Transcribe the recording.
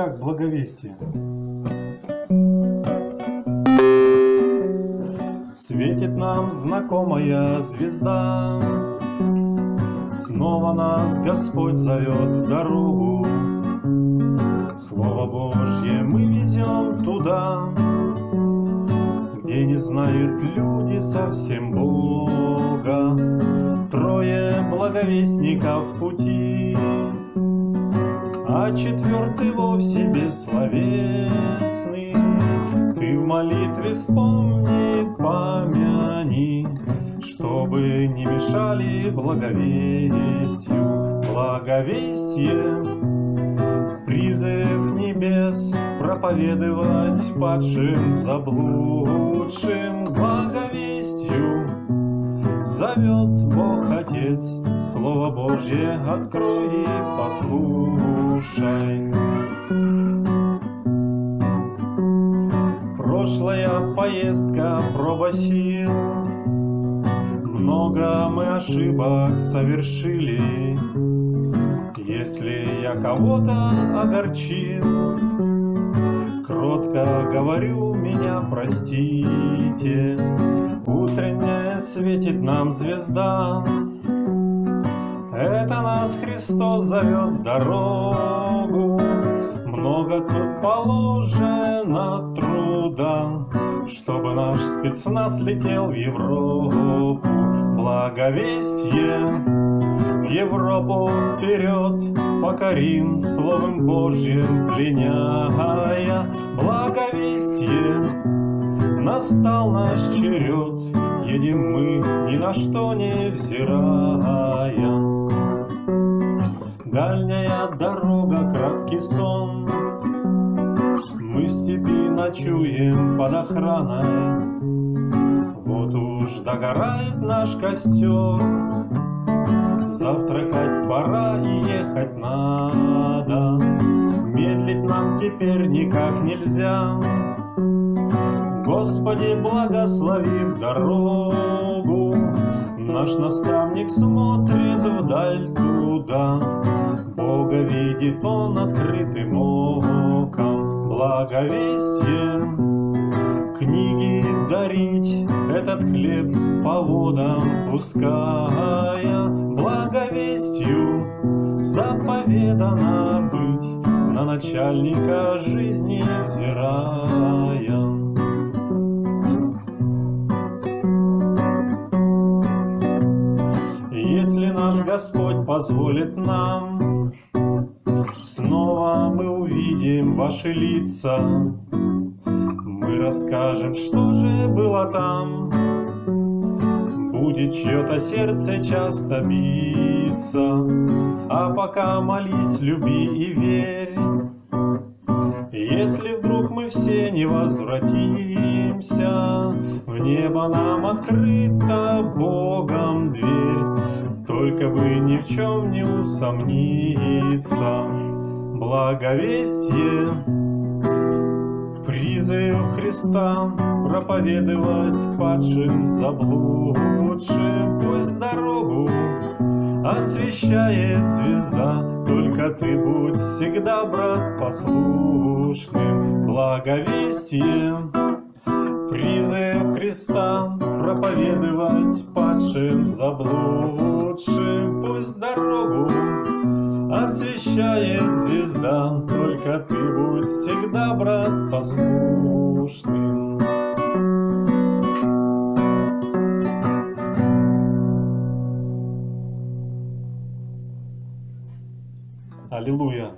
как благовестие. Светит нам знакомая звезда, Снова нас Господь зовет в дорогу. Слово Божье мы везем туда, Где не знают люди совсем Бога. Трое благовестников пути, А четвертый вовсе бессловесный. Ты в молитве вспомни, помяни, Чтобы не мешали благовестию. Благовестие Призыв небес проповедовать падшим заблудшим благовестью. Зовет Бог Отец, Слово Божье открой и послушай. Прошлая поездка проба сил, Много мы ошибок совершили, если я кого-то огорчил, кротко говорю, меня простите. Утренняя светит нам звезда, это нас Христос зовет в дорогу. Много тут положено труда, чтобы наш спецназ летел в Европу. Благовестие Европу вперед покорим Словом Божьим пленяя благовестие. Настал наш черед, едем мы ни на что не взирая. Дальняя дорога, краткий сон, Мы в степи ночуем под охраной. Вот уж догорает наш костер, Завтракать пора и ехать надо. Медлить нам теперь никак нельзя. Господи, благослови дорогу. Наш наставник смотрит вдаль туда. Бога видит он открытым оком. Благовестие книги дарить, этот хлеб по водам пуская, благовестью заповедано быть, на начальника жизни взирая. Господь позволит нам, Снова мы увидим ваши лица, Мы расскажем, что же было там, Будет чье-то сердце часто биться, А пока молись, люби и верь. Если вдруг мы все не возвратимся, В небо нам открыта Богом дверь, Только бы ни в чем не усомниться. Благовестие, призыв Христа проповедовать падшим заблудшим. Пусть дорогу освещает звезда, Только ты будь всегда, брат, послушным. Благовестие, призыв Христа проповедовать падшим заблудшим. Пусть дорогу освещает звезда, Только ты будь всегда, брат, послушным. Аллилуйя!